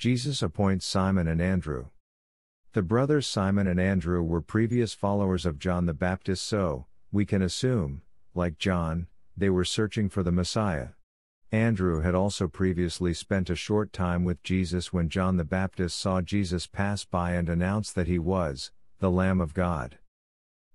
Jesus appoints Simon and Andrew. The brothers Simon and Andrew were previous followers of John the Baptist, so, we can assume, like John, they were searching for the Messiah. Andrew had also previously spent a short time with Jesus when John the Baptist saw Jesus pass by and announced that he was, the Lamb of God.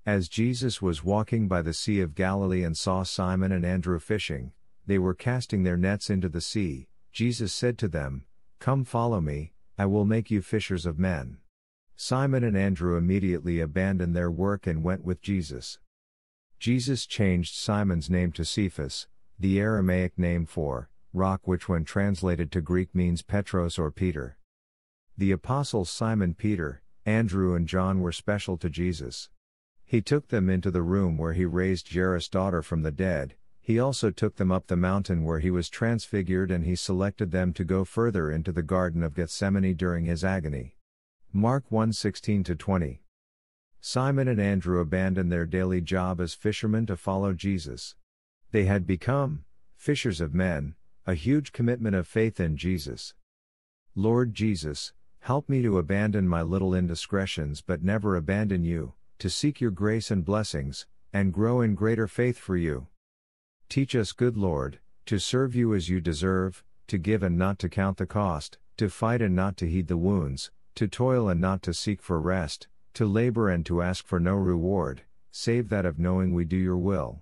As Jesus was walking by the Sea of Galilee and saw Simon and Andrew fishing, they were casting their nets into the sea. Jesus said to them, Come follow me, I will make you fishers of men. Simon and Andrew immediately abandoned their work and went with Jesus. Jesus changed Simon's name to Cephas, the Aramaic name for rock, which when translated to Greek means Petros or Peter. The apostles Simon Peter, Andrew, and John were special to Jesus. He took them into the room where he raised Jairus' daughter from the dead, he also took them up the mountain where he was transfigured and he selected them to go further into the Garden of Gethsemane during his agony. Mark 1 16 20. Simon and Andrew abandoned their daily job as fishermen to follow Jesus. They had become fishers of men, a huge commitment of faith in Jesus. Lord Jesus, help me to abandon my little indiscretions but never abandon you to seek your grace and blessings, and grow in greater faith for you. Teach us, good Lord, to serve you as you deserve, to give and not to count the cost, to fight and not to heed the wounds, to toil and not to seek for rest, to labor and to ask for no reward, save that of knowing we do your will.